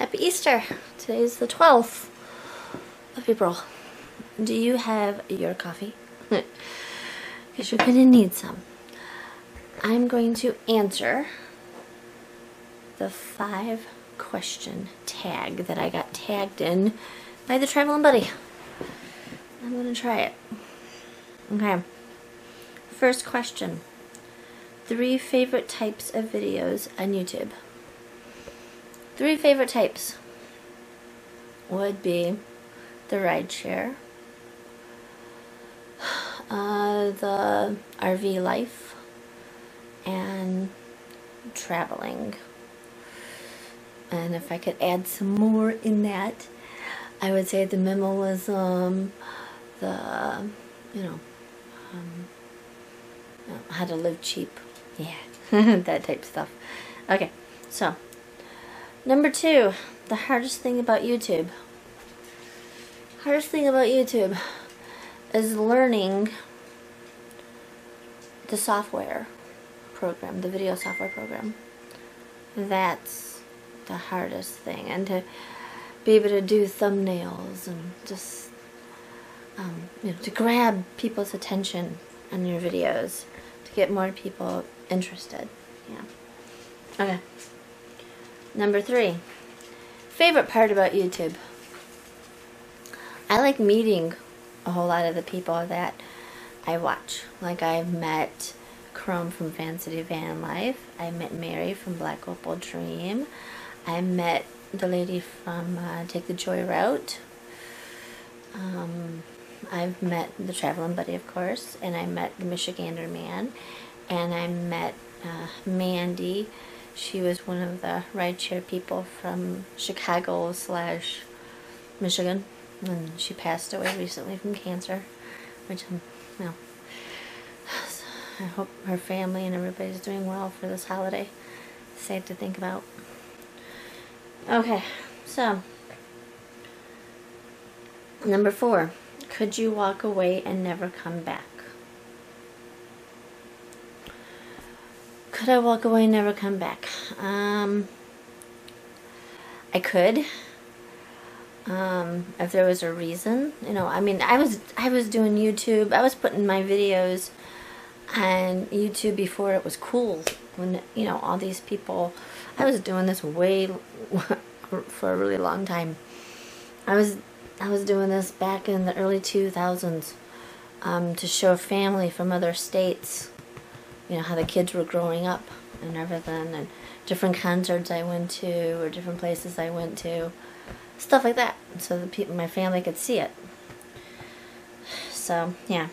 Happy Easter. Today is the 12th of April. Do you have your coffee? Because you're going to need some. I'm going to answer the five question tag that I got tagged in by the Traveling Buddy. I'm going to try it. Okay. First question. Three favorite types of videos on YouTube. Three favorite types would be the ride share, uh, the RV life, and traveling. And if I could add some more in that, I would say the minimalism, the, you know, um, how to live cheap. Yeah, that type of stuff. Okay, so number two, the hardest thing about YouTube. Hardest thing about YouTube is learning the software program, the video software program. That's the hardest thing. And to be able to do thumbnails and just, um, you know, to grab people's attention on your videos to get more people interested. Yeah. Okay. Number three. Favorite part about YouTube. I like meeting a whole lot of the people that I watch. Like I've met Chrome from Van City Van Life. I met Mary from Black Opal Dream. I met the lady from uh, Take the Joy Route. Um, I've met the Traveling Buddy, of course, and I met the Michigander Man, and I met uh, Mandy. She was one of the rideshare people from Chicago slash Michigan, and she passed away recently from cancer, which I'm, you know, I hope her family and everybody's doing well for this holiday. Sad to think about. Okay, so number four, could you walk away and never come back? Could I walk away and never come back? Um, I could. Um, if there was a reason, you know, I mean, I was I was doing YouTube. I was putting my videos on YouTube before it was cool. When you know all these people, I was doing this way for a really long time. I was I was doing this back in the early 2000s um, to show family from other states, you know, how the kids were growing up and everything, and different concerts I went to or different places I went to, stuff like that, so the people, my family could see it. So yeah.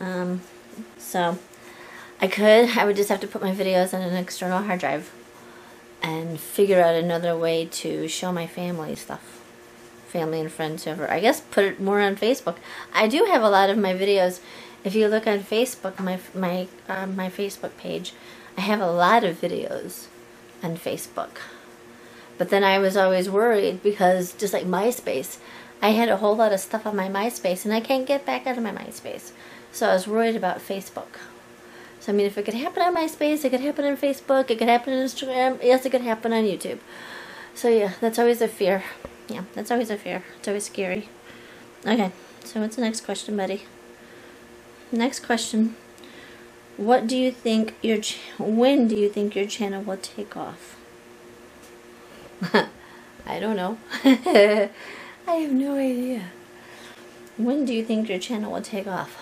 Um, so I could, I would just have to put my videos on an external hard drive and figure out another way to show my family stuff. Family and friends, whoever. I guess put it more on Facebook. I do have a lot of my videos. If you look on Facebook, my my uh, my Facebook page, I have a lot of videos on Facebook. But then I was always worried because just like MySpace, I had a whole lot of stuff on my MySpace and I can't get back out of my MySpace. So I was worried about Facebook. So I mean, if it could happen on MySpace, it could happen on Facebook, it could happen on Instagram, yes, it could happen on YouTube. So yeah, that's always a fear. Yeah, that's always a fear. It's always scary. Okay, so what's the next question, buddy? Next question. What do you think your when do you think your channel will take off? I don't know. I have no idea. When do you think your channel will take off?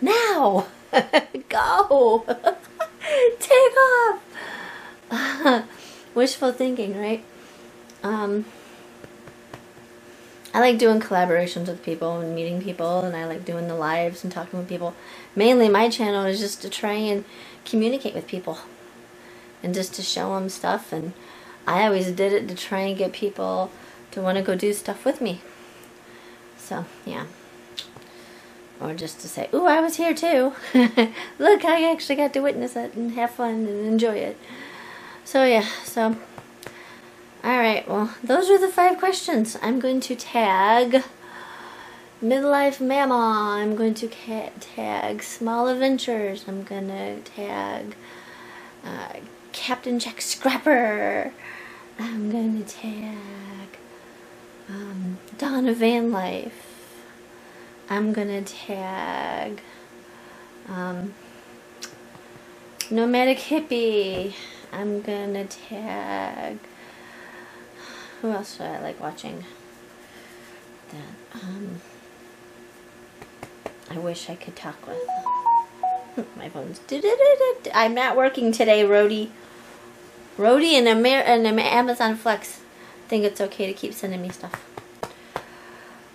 Now! Go! Take off! Wishful thinking, right? Um, I like doing collaborations with people and meeting people, and I like doing the lives and talking with people. Mainly, my channel is just to try and communicate with people and just to show them stuff. And I always did it to try and get people to want to go do stuff with me. So, yeah or just to say, "Ooh, I was here too. Look, I actually got to witness it and have fun and enjoy it." So yeah, so all right. Well, those are the five questions. I'm going to tag midlife mamaw. I'm going to tag small adventures. I'm gonna tag uh, Captain Jack Scrapper. I'm gonna tag um, Dawn of Van Life. I'm gonna tag um, Nomadic Hippie. I'm gonna tag. Who else do I like watching? That um, I wish I could talk with. My phone's. I'm not working today, Roadie. Roadie and, Amer and Amazon Flex think it's okay to keep sending me stuff.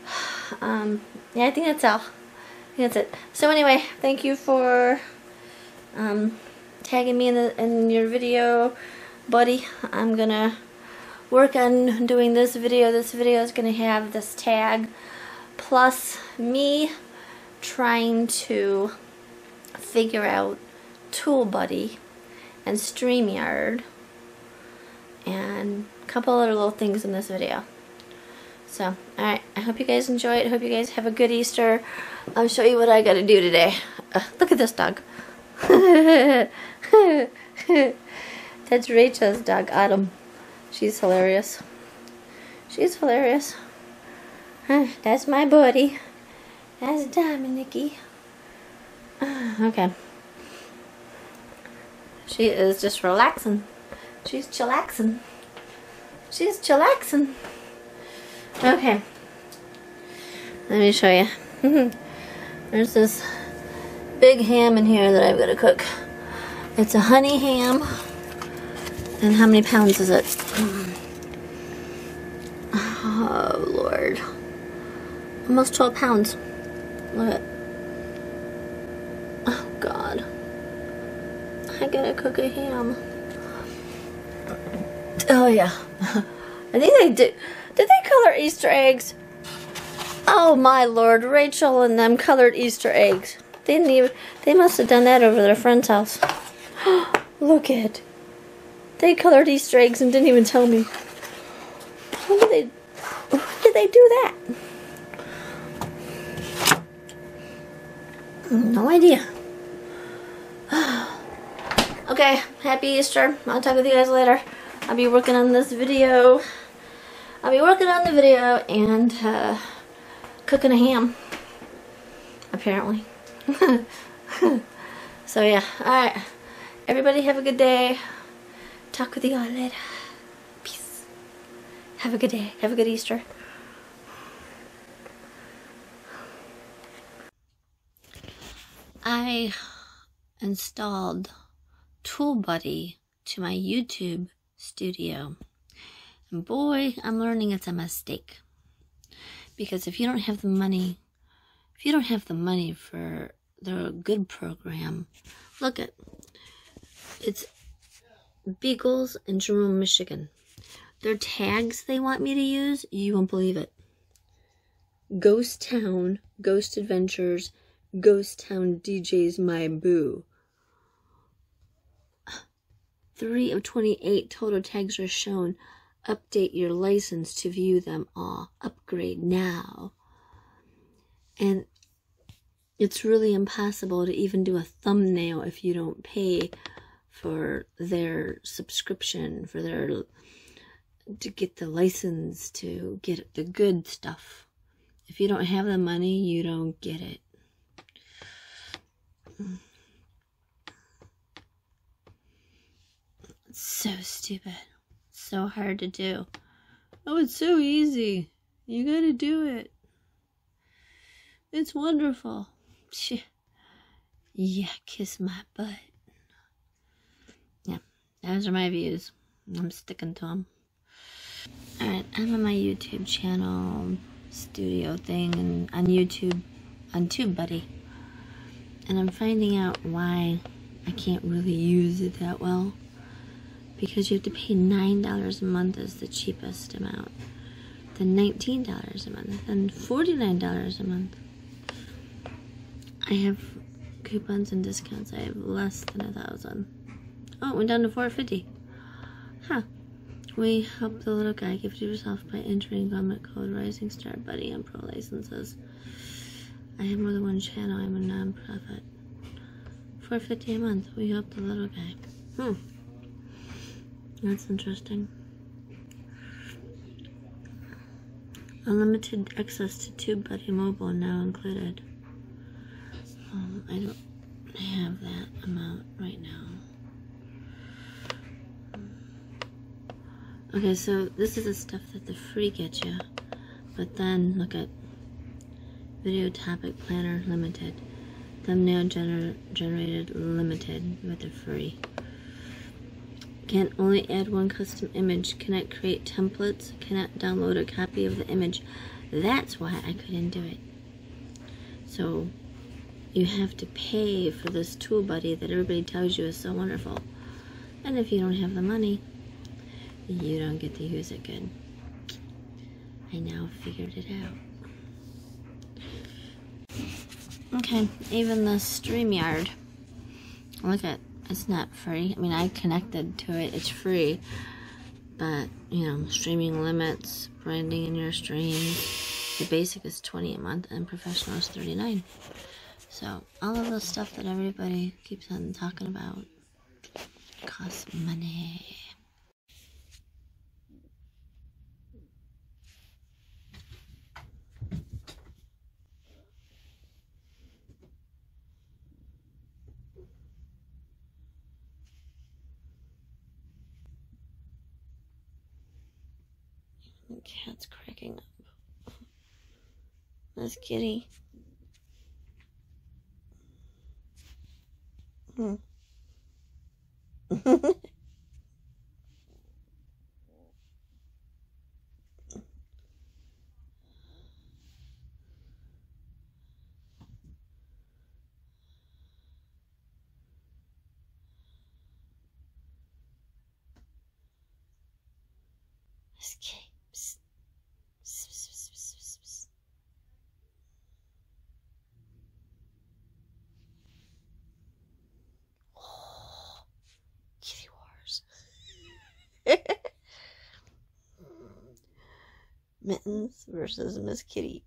Um, yeah, I think that's all. I think that's it. So anyway, thank you for um, tagging me in, the, in your video, buddy. I'm gonna work on doing this video. This video is gonna have this tag plus me trying to figure out TubeBuddy and StreamYard and a couple other little things in this video. So, alright, I hope you guys enjoy it. I hope you guys have a good Easter. I'll show you what I gotta do today. Uh, look at this dog. That's Rachel's dog, Autumn. She's hilarious. She's hilarious. That's my buddy. That's Dominicky. Okay. She is just relaxing. She's chillaxing. She's chillaxing. Okay. Let me show you. There's this big ham in here that I've got to cook. It's a honey ham. And how many pounds is it? Oh, Lord. Almost 12 pounds. Look at Oh, God. I gotta cook a ham. Oh, yeah. I think they did. Did they color Easter eggs? Oh, my Lord. Rachel and them colored Easter eggs. They didn't even, they must have done that over their friend's house. Look at. They colored Easter eggs and didn't even tell me. How did they, Why did they do that? No idea. okay, happy Easter. I'll talk with you guys later. I'll be working on this video. I'll be working on the video and uh, cooking a ham. Apparently. so yeah, alright. Everybody have a good day. Talk with you all later. Peace. Have a good day. Have a good Easter. I installed TubeBuddy to my YouTube studio. And boy, I'm learning it's a mistake. Because if you don't have the money, if you don't have the money for the good program, look at it's Beagles in Jerome, Michigan. Their tags they want me to use, you won't believe it. Ghost Town, Ghost Adventures, Ghost Town DJs My Boo. 3 of 28 total tags are shown. Update your license to view them all. Upgrade now. And it's really impossible to even do a thumbnail if you don't pay for their subscription, for their to get the license to get the good stuff. If you don't have the money, you don't get it. It's so stupid. so hard to do. Oh, it's so easy. You gotta do it. It's wonderful. Yeah, kiss my butt. Those are my views. I'm sticking to them. Alright, I'm on my YouTube channel, studio thing, and on YouTube, on TubeBuddy. And I'm finding out why I can't really use it that well because you have to pay $9 a month is the cheapest amount, then $19 a month, then $49 a month. I have coupons and discounts. I have less than a thousand. Oh, it went down to 450 Huh. We help the little guy gift yourself by entering comment code Rising Star Buddy on pro licenses. I have more than one channel. I'm a non-profit. 450 a month. We help the little guy. Hmm. That's interesting. Unlimited access to TubeBuddy Mobile now included. Um, I don't have that amount right now. Okay, so this is the stuff that the free gets you. But then look at Video Topic Planner Limited. Thumbnail gener generated limited with the free. Can only add one custom image. Cannot create templates. Cannot download a copy of the image. That's why I couldn't do it. So you have to pay for this tool buddy that everybody tells you is so wonderful. And if you don't have the money, you don't get to use it good. I now figured it out. Okay, even the StreamYard. Look at it's not free. I mean, I connected to it. It's free. But, you know, streaming limits, branding in your streams. The basic is 20 a month and professional is 39. So, all of the stuff that everybody keeps on talking about costs money. The cat's cracking up. That's kitty. Hmm. Oh, kitty wars. Mittens versus Miss Kitty.